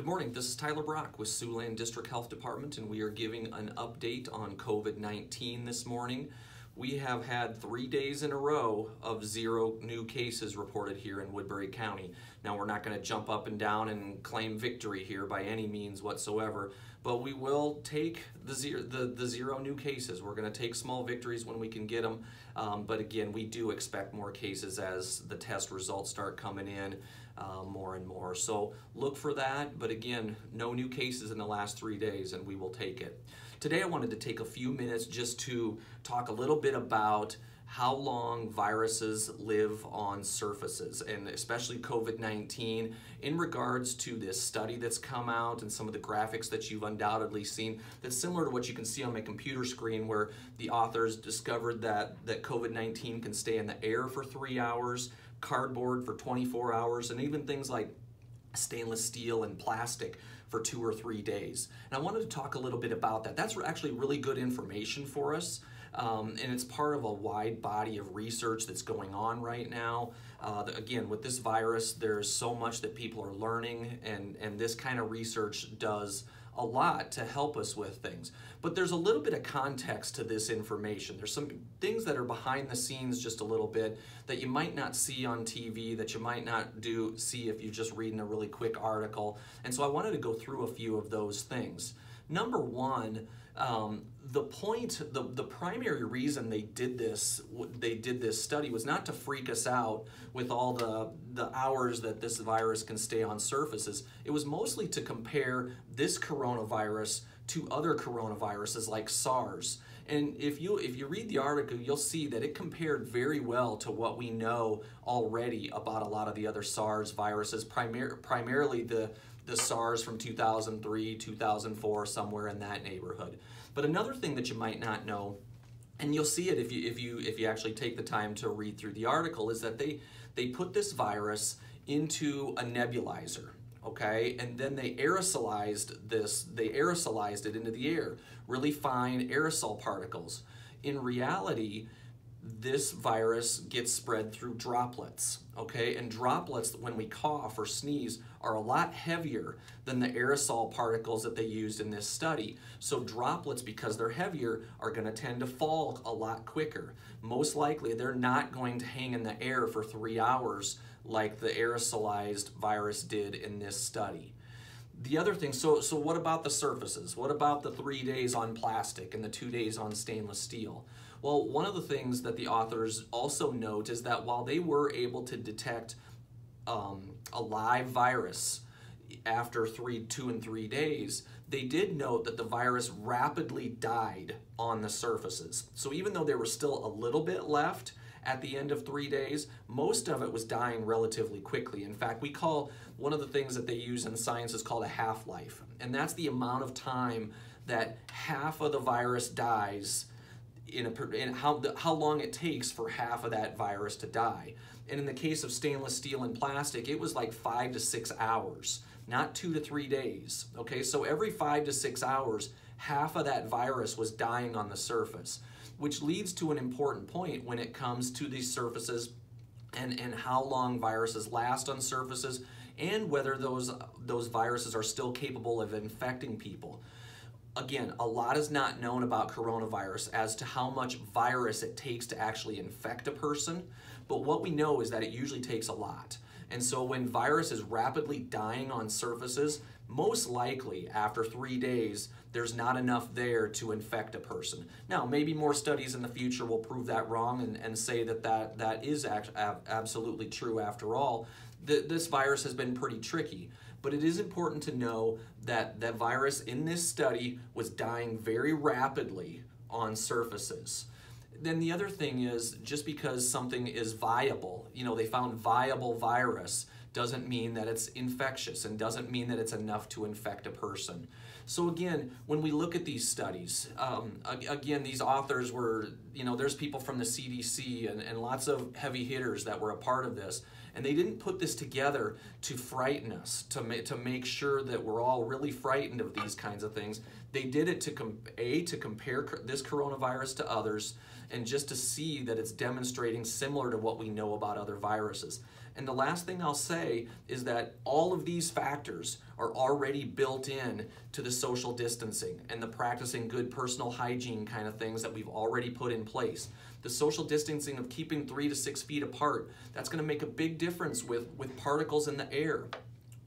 Good morning. This is Tyler Brock with Siouxland District Health Department, and we are giving an update on COVID 19 this morning. We have had three days in a row of zero new cases reported here in Woodbury County. Now, we're not going to jump up and down and claim victory here by any means whatsoever, but we will take the zero, the, the zero new cases. We're going to take small victories when we can get them, um, but again, we do expect more cases as the test results start coming in uh, more and more. So look for that, but again, no new cases in the last three days, and we will take it. Today, I wanted to take a few minutes just to talk a little bit about how long viruses live on surfaces, and especially COVID 19, in regards to this study that's come out and some of the graphics that you've undoubtedly seen that's similar to what you can see on my computer screen, where the authors discovered that, that COVID 19 can stay in the air for three hours, cardboard for 24 hours, and even things like stainless steel and plastic for two or three days. And I wanted to talk a little bit about that. That's actually really good information for us. Um, and it's part of a wide body of research that's going on right now. Uh, again, with this virus, there's so much that people are learning, and, and this kind of research does a lot to help us with things. But there's a little bit of context to this information. There's some things that are behind the scenes just a little bit that you might not see on TV, that you might not do see if you're just reading a really quick article. And so I wanted to go through a few of those things. Number one, um, the point, the, the primary reason they did this, they did this study was not to freak us out with all the, the hours that this virus can stay on surfaces. It was mostly to compare this coronavirus to other coronaviruses like SARS. And if you if you read the article, you'll see that it compared very well to what we know already about a lot of the other SARS viruses, primar- primarily the the SARS from 2003, 2004, somewhere in that neighborhood. But another thing that you might not know, and you'll see it if you if you if you actually take the time to read through the article, is that they they put this virus into a nebulizer okay and then they aerosolized this they aerosolized it into the air really fine aerosol particles in reality this virus gets spread through droplets, okay? And droplets, when we cough or sneeze, are a lot heavier than the aerosol particles that they used in this study. So droplets, because they're heavier, are gonna tend to fall a lot quicker. Most likely, they're not going to hang in the air for three hours like the aerosolized virus did in this study. The other thing, so, so what about the surfaces? What about the three days on plastic and the two days on stainless steel? Well, one of the things that the authors also note is that while they were able to detect um, a live virus after three, two and three days, they did note that the virus rapidly died on the surfaces. So even though there was still a little bit left at the end of three days, most of it was dying relatively quickly. In fact, we call one of the things that they use in science is called a half-life. And that's the amount of time that half of the virus dies in a in how how long it takes for half of that virus to die. And in the case of stainless steel and plastic, it was like five to six hours, not two to three days. Okay, so every five to six hours, half of that virus was dying on the surface, which leads to an important point when it comes to these surfaces and, and how long viruses last on surfaces and whether those, those viruses are still capable of infecting people again, a lot is not known about coronavirus as to how much virus it takes to actually infect a person, but what we know is that it usually takes a lot. And so when virus is rapidly dying on surfaces, most likely after three days, there's not enough there to infect a person. Now, maybe more studies in the future will prove that wrong and, and say that that, that is absolutely true after all. The, this virus has been pretty tricky but it is important to know that that virus in this study was dying very rapidly on surfaces. Then the other thing is just because something is viable, you know, they found viable virus doesn't mean that it's infectious and doesn't mean that it's enough to infect a person. So again, when we look at these studies, um, again, these authors were, you know, there's people from the CDC and, and lots of heavy hitters that were a part of this. And they didn't put this together to frighten us, to, ma- to make sure that we're all really frightened of these kinds of things. They did it to, A, to compare this coronavirus to others, and just to see that it's demonstrating similar to what we know about other viruses. And the last thing I'll say is that all of these factors are already built in to the social distancing and the practicing good personal hygiene kind of things that we've already put in place. The social distancing of keeping three to six feet apart, that's going to make a big difference with, with particles in the air.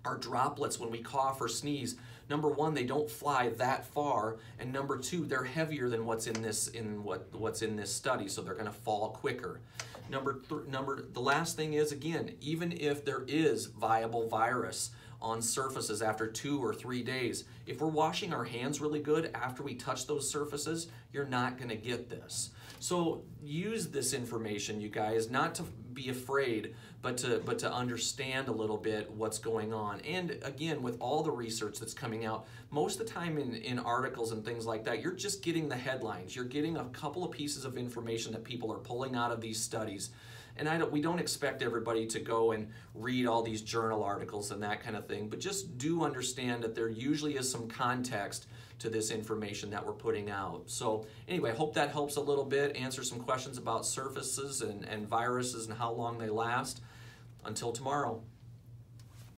Our droplets when we cough or sneeze, number one, they don't fly that far, and number two, they're heavier than what's in this in what what's in this study, so they're going to fall quicker. Number number the last thing is again, even if there is viable virus on surfaces after two or three days, if we're washing our hands really good after we touch those surfaces, you're not going to get this. So use this information, you guys, not to be afraid, but to but to understand a little bit what's going on. And again, with all the research that's coming out, most of the time in, in articles and things like that, you're just getting the headlines. You're getting a couple of pieces of information that people are pulling out of these studies. And I don't, we don't expect everybody to go and read all these journal articles and that kind of thing, but just do understand that there usually is some context to this information that we're putting out. So anyway, I hope that helps a little bit, answer some questions about surfaces and, and viruses and how long they last. Until tomorrow.